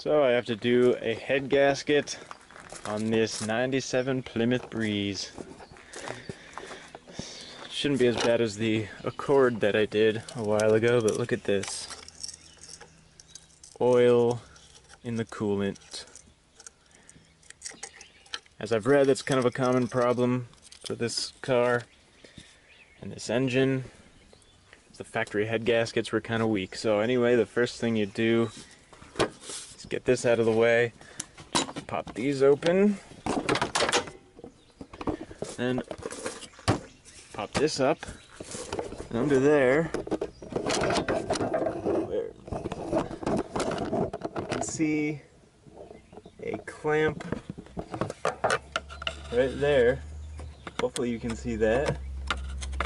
So I have to do a head gasket on this 97 Plymouth Breeze. Shouldn't be as bad as the Accord that I did a while ago, but look at this. Oil in the coolant. As I've read, that's kind of a common problem for this car and this engine. The factory head gaskets were kind of weak. So anyway, the first thing you do get this out of the way. Pop these open. Then pop this up. And under there, where you can see a clamp right there. Hopefully you can see that.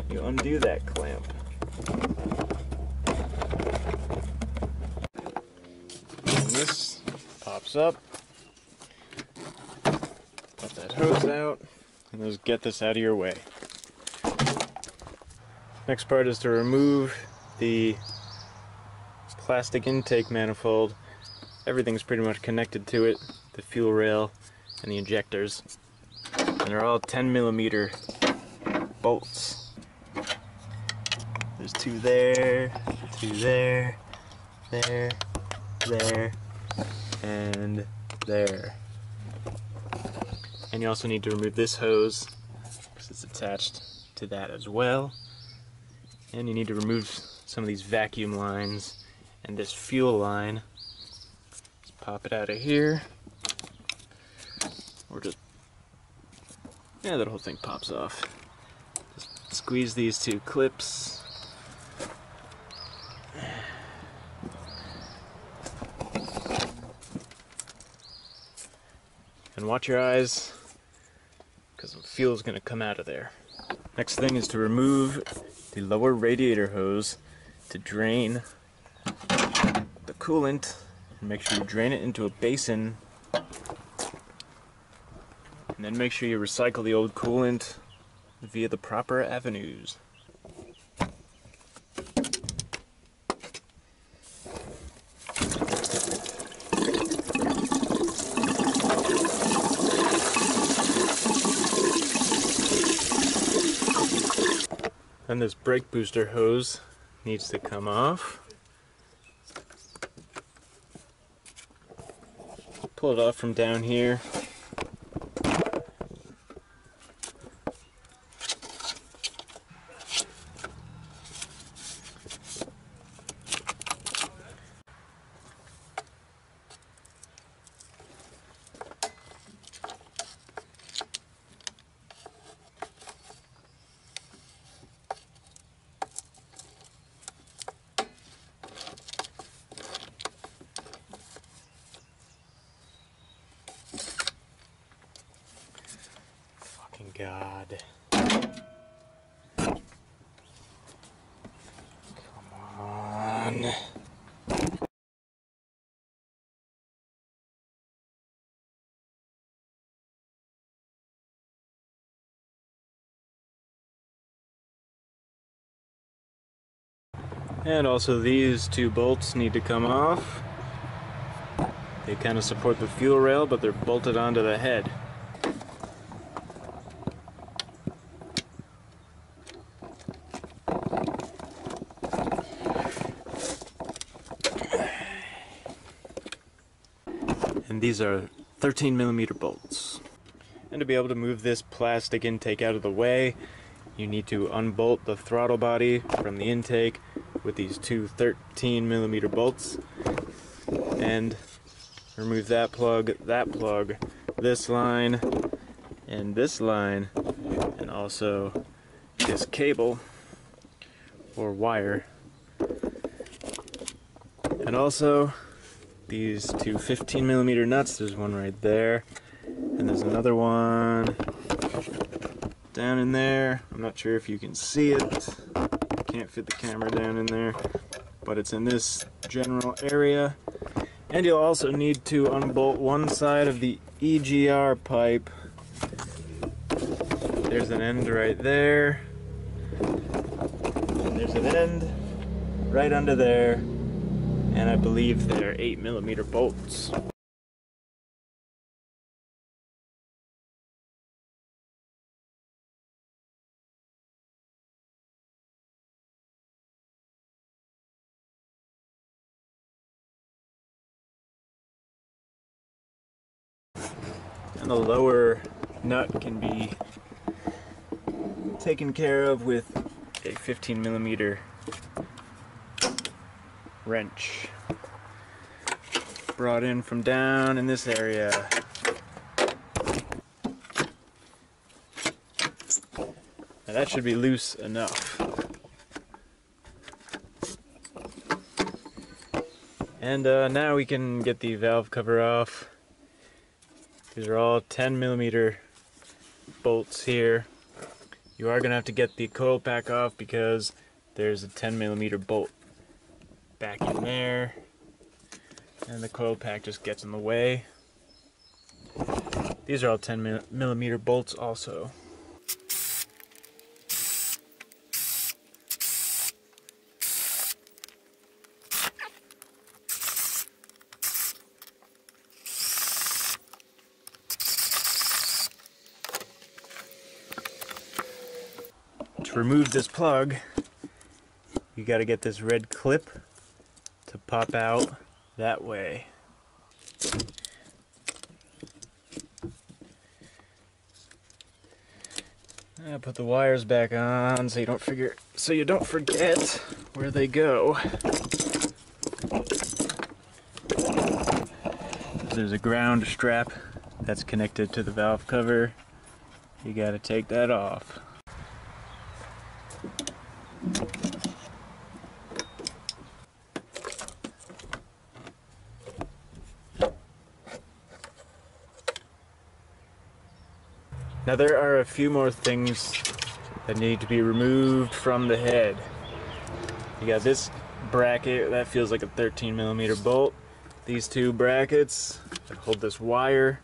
You undo that clamp. Up. Pop that hose out, and just get this out of your way. Next part is to remove the plastic intake manifold. Everything's pretty much connected to it, the fuel rail and the injectors. And they're all 10 millimeter bolts. There's two there, two there, there, there, and there. And you also need to remove this hose because it's attached to that as well. And you need to remove some of these vacuum lines and this fuel line. Just pop it out of here. Or just, yeah, that whole thing pops off. Just squeeze these two clips And watch your eyes, because the fuel is going to come out of there. Next thing is to remove the lower radiator hose to drain the coolant and make sure you drain it into a basin and then make sure you recycle the old coolant via the proper avenues. Then this brake booster hose needs to come off. Pull it off from down here. God. Come on. And also these two bolts need to come off. They kind of support the fuel rail, but they're bolted onto the head. and these are 13 millimeter bolts. And to be able to move this plastic intake out of the way, you need to unbolt the throttle body from the intake with these two 13 millimeter bolts and remove that plug, that plug, this line, and this line, and also this cable or wire. And also these two 15 millimeter nuts. There's one right there, and there's another one down in there. I'm not sure if you can see it. Can't fit the camera down in there, but it's in this general area. And you'll also need to unbolt one side of the EGR pipe. There's an end right there. And there's an end right under there And I believe they're 8 millimeter bolts. And the lower nut can be taken care of with a 15 millimeter wrench brought in from down in this area. Now that should be loose enough. And uh, now we can get the valve cover off. These are all 10 millimeter bolts here. You are going to have to get the coil pack off because there's a 10 millimeter bolt back in there. And the coil pack just gets in the way. These are all 10 millimeter bolts also. to remove this plug, you got to get this red clip pop out that way. I put the wires back on so you don't figure so you don't forget where they go. There's a ground strap that's connected to the valve cover. You got to take that off. Now there are a few more things that need to be removed from the head. You got this bracket, that feels like a 13 millimeter bolt. These two brackets that hold this wire.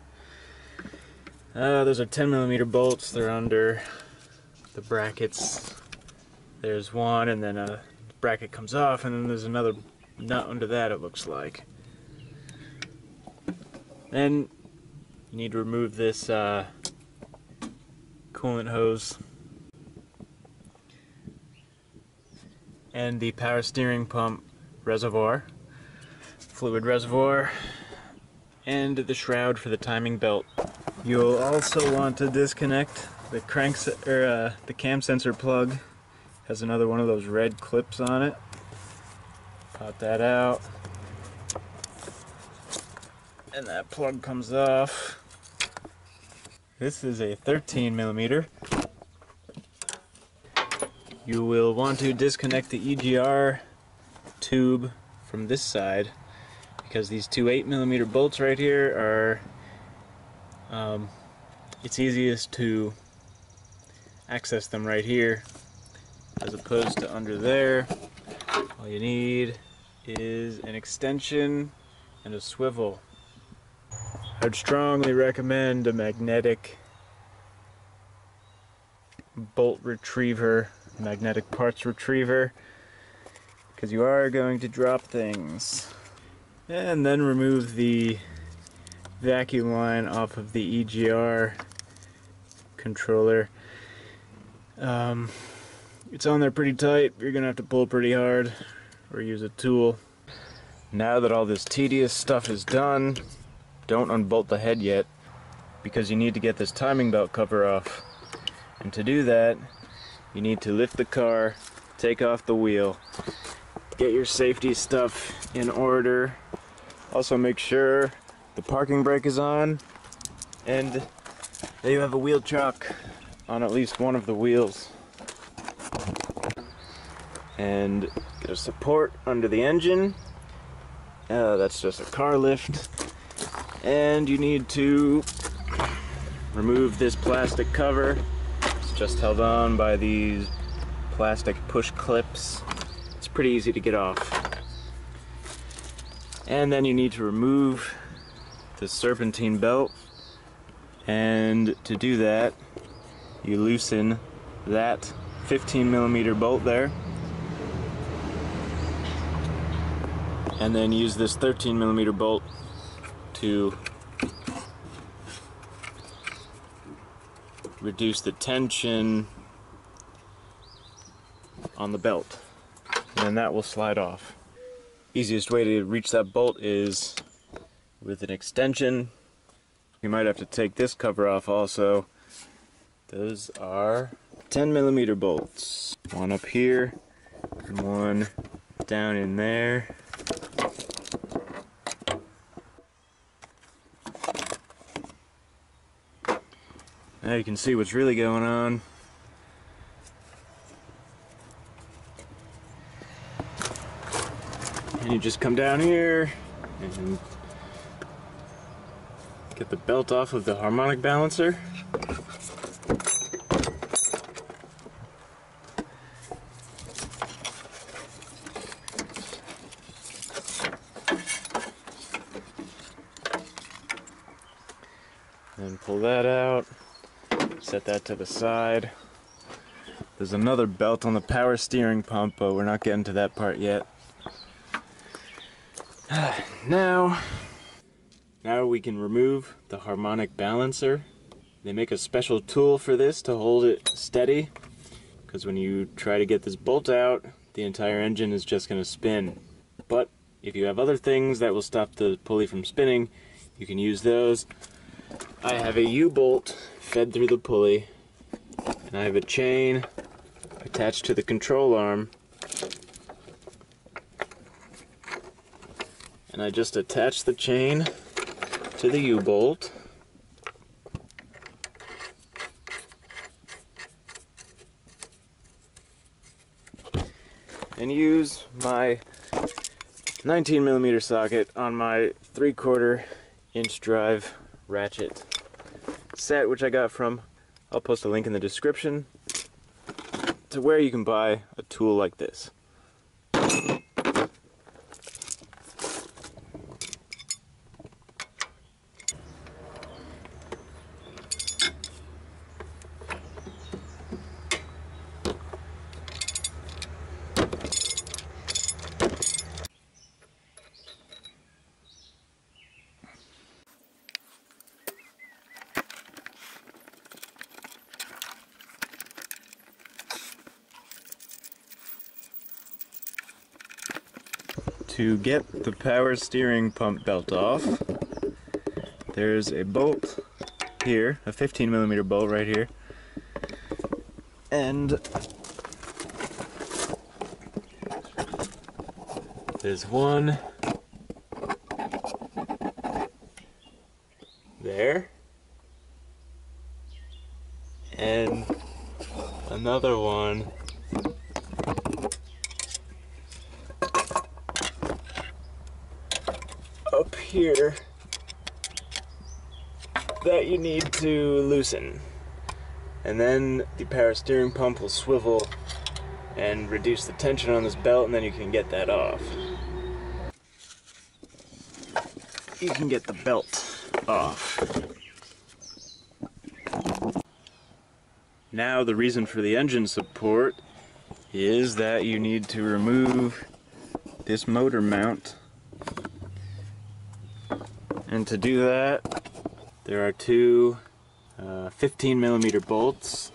Uh, those are 10 millimeter bolts, they're under the brackets. There's one and then a bracket comes off and then there's another nut under that it looks like. Then you need to remove this uh, coolant hose and the power steering pump reservoir, fluid reservoir, and the shroud for the timing belt. You'll also want to disconnect the crank or uh, the cam sensor plug. Has another one of those red clips on it. Pop that out, and that plug comes off. This is a 13 millimeter. You will want to disconnect the EGR tube from this side because these two 8 millimeter bolts right here are um, it's easiest to access them right here as opposed to under there all you need is an extension and a swivel I'd strongly recommend a magnetic bolt retriever, magnetic parts retriever, because you are going to drop things. And then remove the vacuum line off of the EGR controller. Um, it's on there pretty tight, you're gonna have to pull pretty hard or use a tool. Now that all this tedious stuff is done, don't unbolt the head yet because you need to get this timing belt cover off. And to do that, you need to lift the car, take off the wheel, get your safety stuff in order. Also make sure the parking brake is on and that you have a wheel chock on at least one of the wheels. And get a support under the engine. Uh, that's just a car lift and you need to remove this plastic cover. It's just held on by these plastic push clips. It's pretty easy to get off. And then you need to remove the serpentine belt. And to do that you loosen that 15 millimeter bolt there. And then use this 13 millimeter bolt to reduce the tension on the belt and that will slide off. Easiest way to reach that bolt is with an extension. You might have to take this cover off also. Those are 10 millimeter bolts. One up here and one down in there. Now you can see what's really going on. And you just come down here and get the belt off of the harmonic balancer. Then pull that out, set that to the side. There's another belt on the power steering pump, but we're not getting to that part yet. now, now we can remove the harmonic balancer. They make a special tool for this to hold it steady, because when you try to get this bolt out, the entire engine is just going to spin. But if you have other things that will stop the pulley from spinning, you can use those. I have a U-bolt fed through the pulley, and I have a chain attached to the control arm. And I just attach the chain to the U-bolt. And use my 19 millimeter socket on my three quarter inch drive ratchet set, which I got from, I'll post a link in the description, to where you can buy a tool like this. To get the power steering pump belt off, there's a bolt here, a 15 millimeter bolt right here, and there's one there, and another one up here that you need to loosen. And then the power steering pump will swivel and reduce the tension on this belt and then you can get that off. You can get the belt off. Now the reason for the engine support is that you need to remove this motor mount and to do that, there are two uh, 15 millimeter bolts.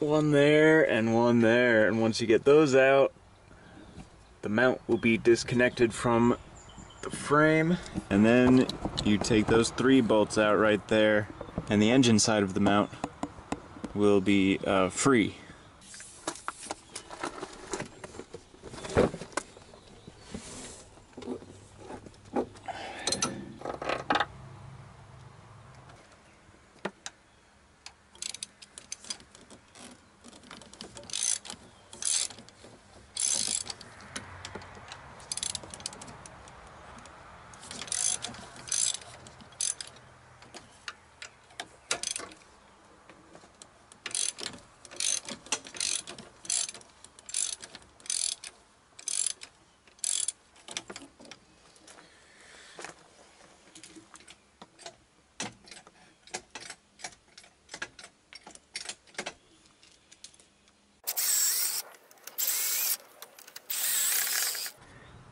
One there and one there. And once you get those out, the mount will be disconnected from the frame. And then you take those three bolts out right there, and the engine side of the mount will be uh, free.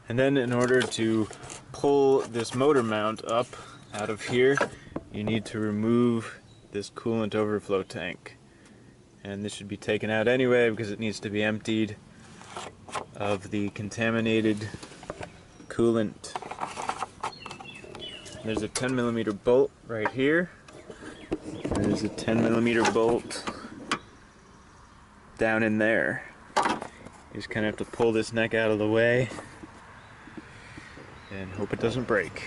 And then in order to pull this motor mount up out of here, you need to remove this coolant overflow tank. And this should be taken out anyway because it needs to be emptied of the contaminated coolant. There's a 10 millimeter bolt right here. There's a 10 millimeter bolt down in there. You just kind of have to pull this neck out of the way hope it doesn't break.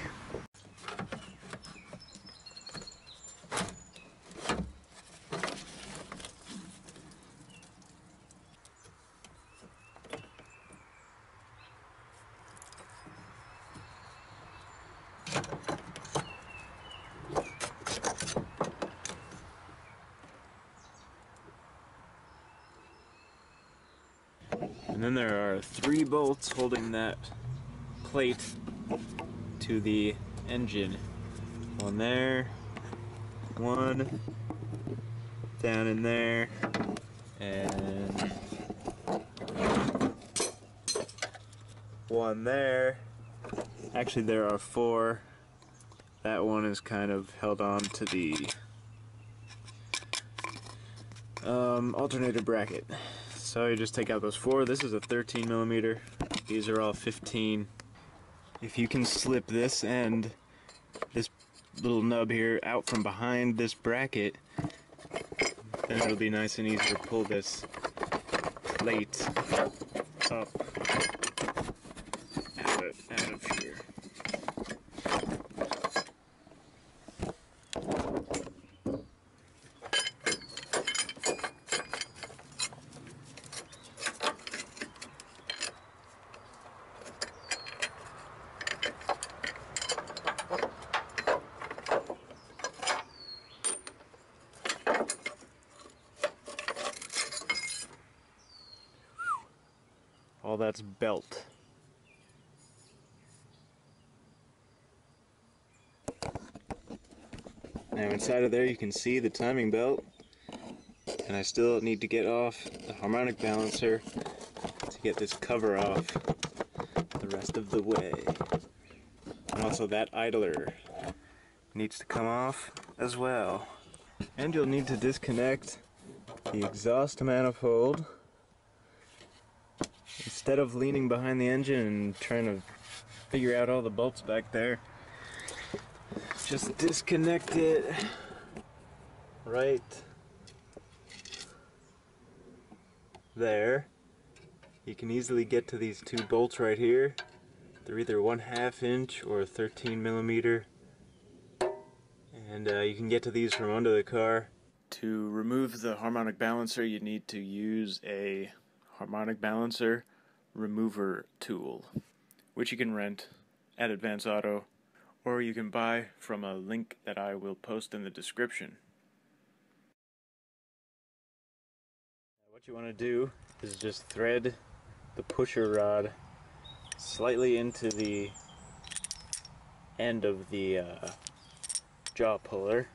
And then there are three bolts holding that plate to the engine. One there, one down in there, and one there. Actually, there are four. That one is kind of held on to the um, alternator bracket. So you just take out those four. This is a 13 millimeter. These are all 15. If you can slip this end, this little nub here, out from behind this bracket, then it'll be nice and easy to pull this plate up out of, out of here. All that's belt. Now inside of there you can see the timing belt and I still need to get off the harmonic balancer to get this cover off the rest of the way. And also that idler needs to come off as well. And you'll need to disconnect the exhaust manifold instead of leaning behind the engine and trying to figure out all the bolts back there, just disconnect it right there. You can easily get to these two bolts right here. They're either one half inch or 13 millimeter. And uh, you can get to these from under the car. To remove the harmonic balancer, you need to use a harmonic balancer remover tool, which you can rent at Advance Auto or you can buy from a link that I will post in the description. What you want to do is just thread the pusher rod slightly into the end of the uh, jaw puller.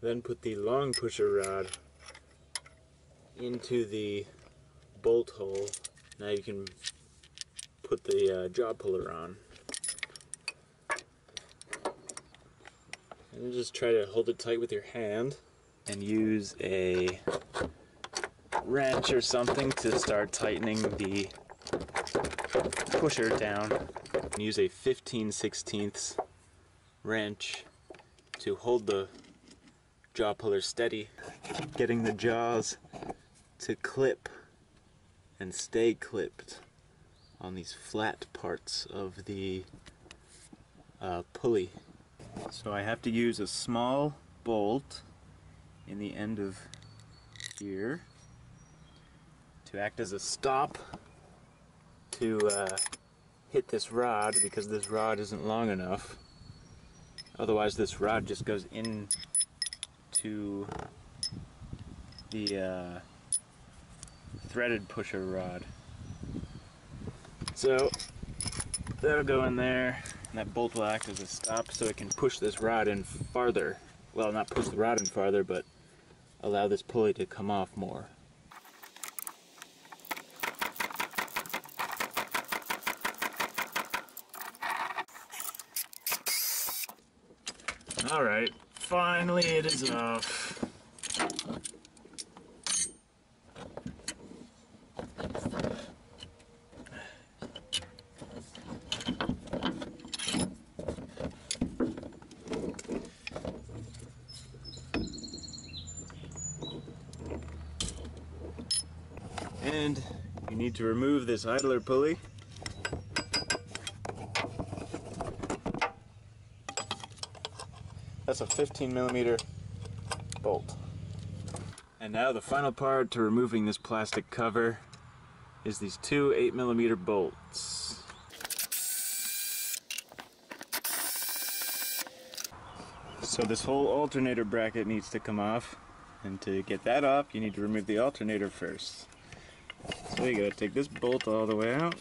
Then put the long pusher rod into the bolt hole. Now you can put the uh, jaw puller on. And just try to hold it tight with your hand and use a wrench or something to start tightening the pusher down. And use a 15 16ths wrench to hold the jaw puller steady, getting the jaws to clip and stay clipped on these flat parts of the uh, pulley. So I have to use a small bolt in the end of here to act as a stop to uh, hit this rod because this rod isn't long enough. Otherwise this rod just goes in to the uh, threaded pusher rod. So that'll go in there, and that bolt will act as a stop so it can push this rod in farther. Well, not push the rod in farther, but allow this pulley to come off more. Alright, finally it is off. To remove this idler pulley. That's a 15 millimeter bolt. And now the final part to removing this plastic cover is these two 8 millimeter bolts. So this whole alternator bracket needs to come off. And to get that off, you need to remove the alternator first. So you gotta take this bolt all the way out.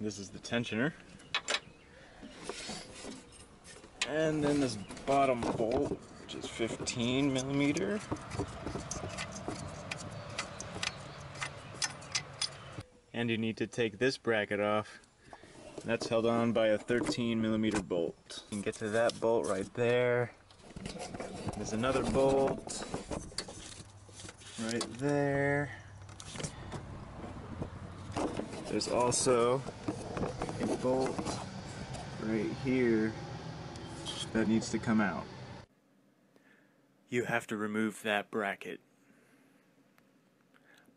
This is the tensioner. And then this bottom bolt, which is 15 millimeter. And you need to take this bracket off. That's held on by a 13 millimeter bolt. You can get to that bolt right there. There's another bolt right there. There's also a bolt right here that needs to come out. You have to remove that bracket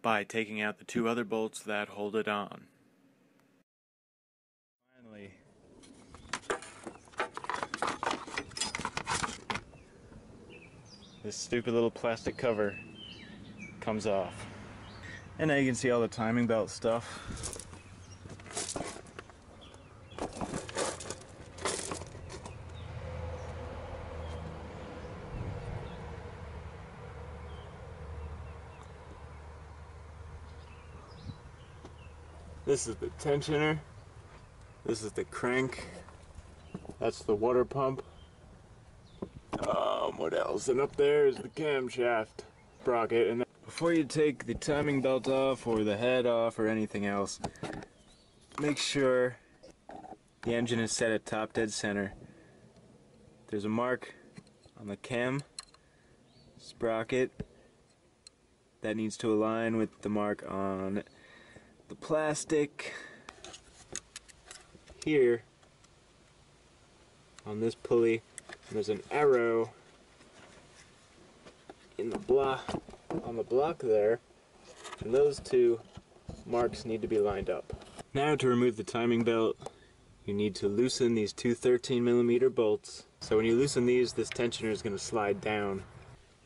by taking out the two other bolts that hold it on. Finally, this stupid little plastic cover comes off. And now you can see all the timing belt stuff. This is the tensioner. This is the crank. That's the water pump. Else? And up there is the camshaft sprocket. And before you take the timing belt off or the head off or anything else, make sure the engine is set at top dead center. There's a mark on the cam sprocket that needs to align with the mark on the plastic here on this pulley there's an arrow in the block on the block there and those two marks need to be lined up. Now to remove the timing belt you need to loosen these two 13 millimeter bolts. So when you loosen these this tensioner is going to slide down.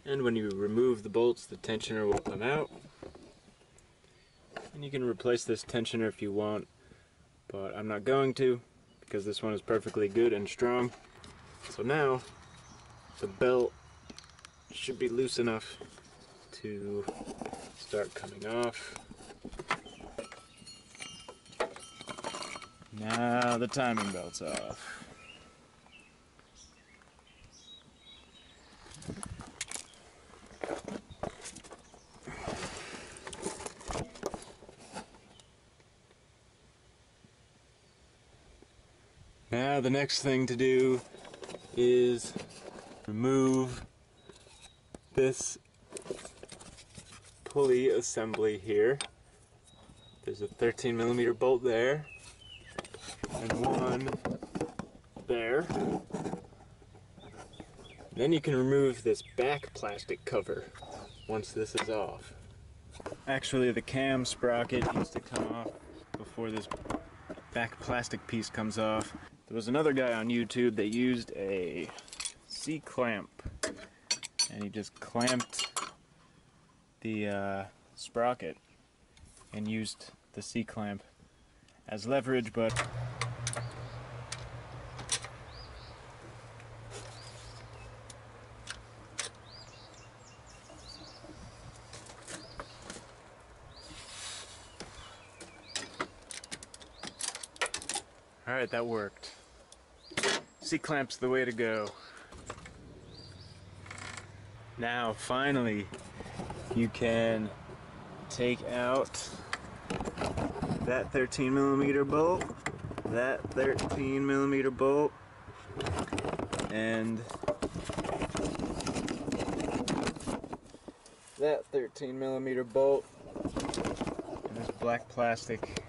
And when you remove the bolts the tensioner will come out. And you can replace this tensioner if you want, but I'm not going to because this one is perfectly good and strong. So now the belt should be loose enough to start coming off. Now the timing belt's off. Now the next thing to do is remove this pulley assembly here. There's a 13 millimeter bolt there and one there. Then you can remove this back plastic cover once this is off. Actually the cam sprocket needs to come off before this back plastic piece comes off. There was another guy on YouTube that used a C-clamp and he just clamped the uh, sprocket and used the C-clamp as leverage, but Alright, that worked. C-clamp's the way to go. Now, finally, you can take out that 13 millimeter bolt, that 13 millimeter bolt, and that 13 millimeter bolt, and this black plastic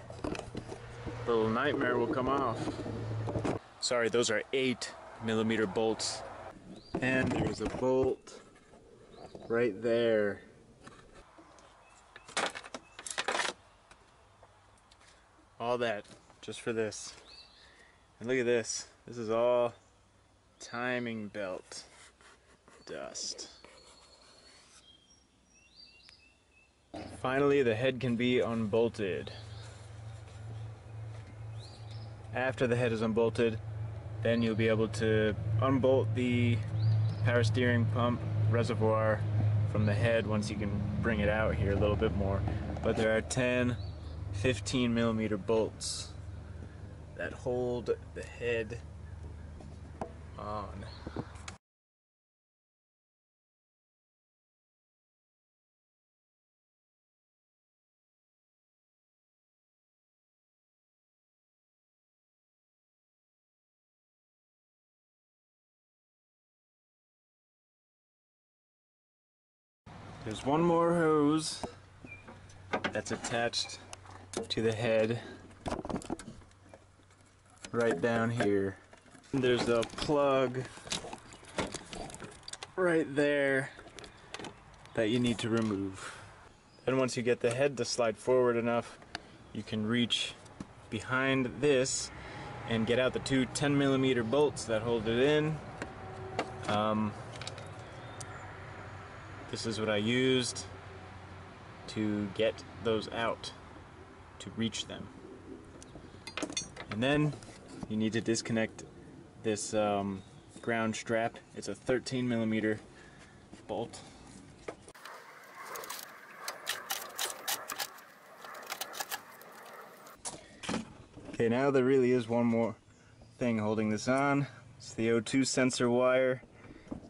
little nightmare will come off. Sorry, those are 8 millimeter bolts. And there's a bolt right there. All that just for this. And look at this. This is all timing belt dust. Finally, the head can be unbolted. After the head is unbolted, then you'll be able to unbolt the power steering pump reservoir from the head once you can bring it out here a little bit more. But there are 10 15 millimeter bolts that hold the head on. There's one more hose that's attached to the head right down here. There's a plug right there that you need to remove. And once you get the head to slide forward enough, you can reach behind this and get out the two 10 millimeter bolts that hold it in. Um, this is what I used to get those out, to reach them. And then you need to disconnect this um, ground strap. It's a 13 millimeter bolt. Okay, now there really is one more thing holding this on. It's the O2 sensor wire.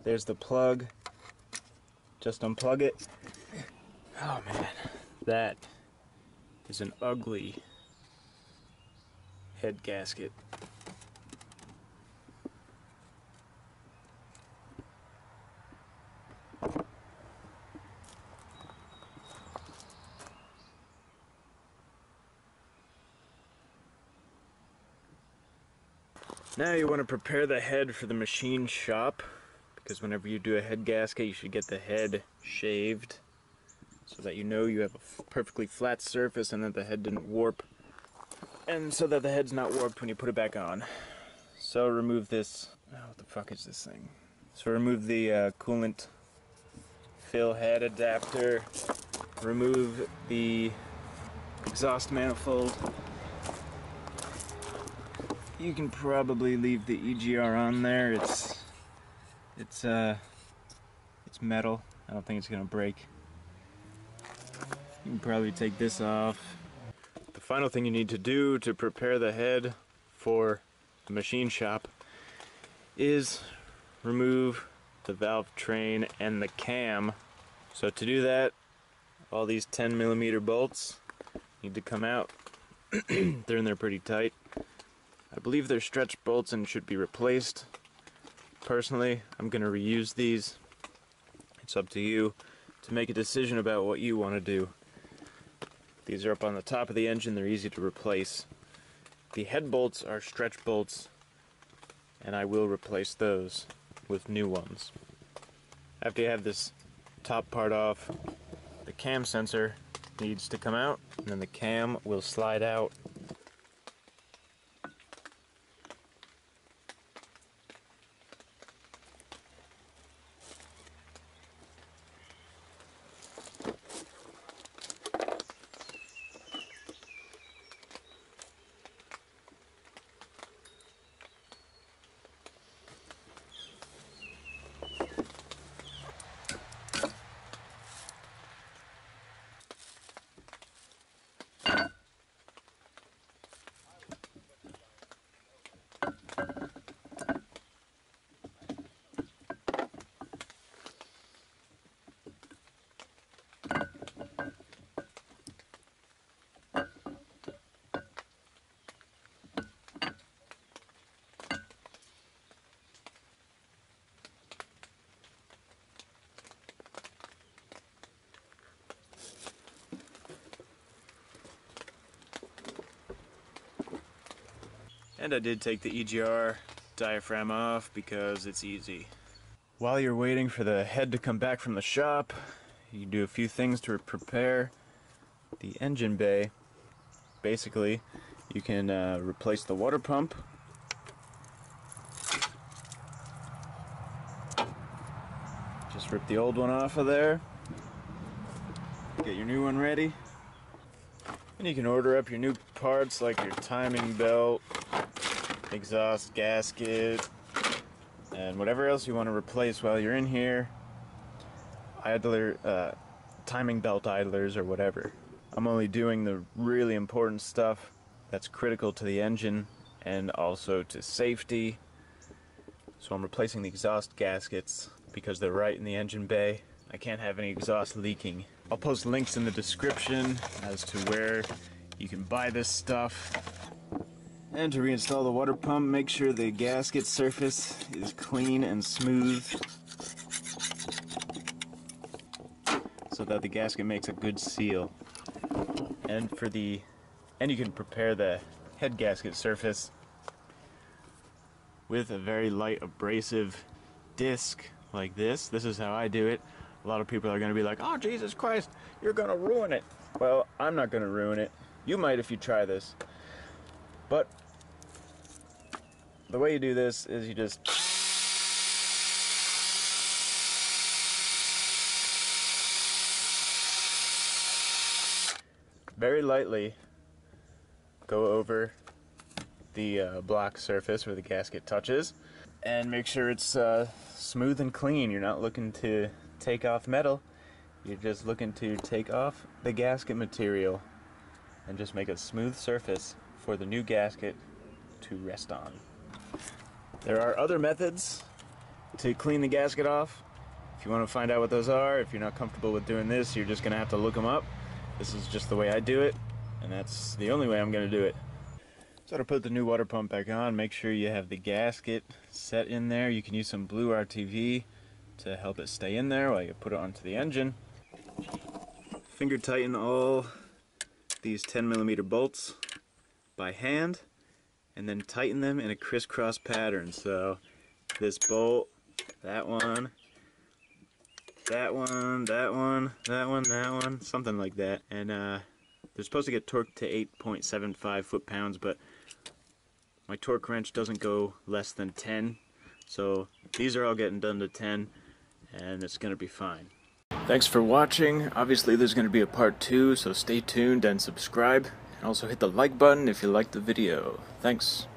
There's the plug just unplug it. Oh man, that is an ugly head gasket. Now you want to prepare the head for the machine shop because whenever you do a head gasket you should get the head shaved so that you know you have a perfectly flat surface and that the head didn't warp and so that the head's not warped when you put it back on. So remove this, oh, what the fuck is this thing? So remove the uh, coolant fill head adapter, remove the exhaust manifold. You can probably leave the EGR on there, it's it's uh, it's metal. I don't think it's gonna break. You can probably take this off. The final thing you need to do to prepare the head for the machine shop is remove the valve train and the cam. So to do that, all these 10 millimeter bolts need to come out. they're in there pretty tight. I believe they're stretch bolts and should be replaced. Personally, I'm going to reuse these. It's up to you to make a decision about what you want to do. These are up on the top of the engine, they're easy to replace. The head bolts are stretch bolts, and I will replace those with new ones. After you have this top part off, the cam sensor needs to come out, and then the cam will slide out And I did take the EGR diaphragm off because it's easy. While you're waiting for the head to come back from the shop, you do a few things to prepare the engine bay. Basically, you can uh, replace the water pump. Just rip the old one off of there. Get your new one ready. And you can order up your new parts like your timing belt, exhaust gasket, and whatever else you want to replace while you're in here. Idler, uh, timing belt idlers or whatever. I'm only doing the really important stuff that's critical to the engine and also to safety. So I'm replacing the exhaust gaskets because they're right in the engine bay. I can't have any exhaust leaking. I'll post links in the description as to where you can buy this stuff. And to reinstall the water pump, make sure the gasket surface is clean and smooth so that the gasket makes a good seal. And for the and you can prepare the head gasket surface with a very light abrasive disc like this. This is how I do it. A lot of people are going to be like, oh, Jesus Christ, you're going to ruin it. Well, I'm not going to ruin it. You might if you try this. But the way you do this is you just very lightly go over the uh, block surface where the gasket touches and make sure it's uh, smooth and clean. You're not looking to take off metal, you're just looking to take off the gasket material and just make a smooth surface for the new gasket to rest on. There are other methods to clean the gasket off. If you want to find out what those are, if you're not comfortable with doing this, you're just going to have to look them up. This is just the way I do it, and that's the only way I'm going to do it. So to put the new water pump back on, make sure you have the gasket set in there. You can use some blue RTV to help it stay in there while you put it onto the engine. Finger tighten all these 10 millimeter bolts by hand and then tighten them in a crisscross pattern. So this bolt, that one, that one, that one, that one, that one, something like that. And uh, they're supposed to get torqued to 8.75 foot-pounds, but my torque wrench doesn't go less than 10. So these are all getting done to 10, and it's going to be fine. Thanks for watching. Obviously there's going to be a part 2, so stay tuned and subscribe. And also hit the like button if you liked the video. Thanks.